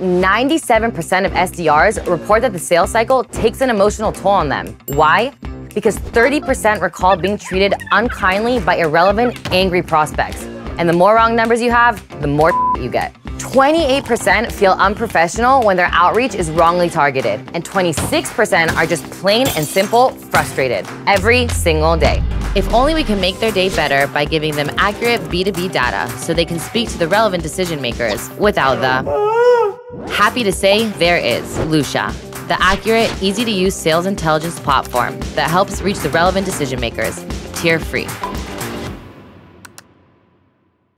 97% of SDRs report that the sales cycle takes an emotional toll on them. Why? Because 30% recall being treated unkindly by irrelevant, angry prospects. And the more wrong numbers you have, the more you get. 28% feel unprofessional when their outreach is wrongly targeted, and 26% are just plain and simple frustrated every single day. If only we can make their day better by giving them accurate B2B data so they can speak to the relevant decision makers without the. Happy to say there is Lusha, the accurate, easy to use sales intelligence platform that helps reach the relevant decision makers, tear free.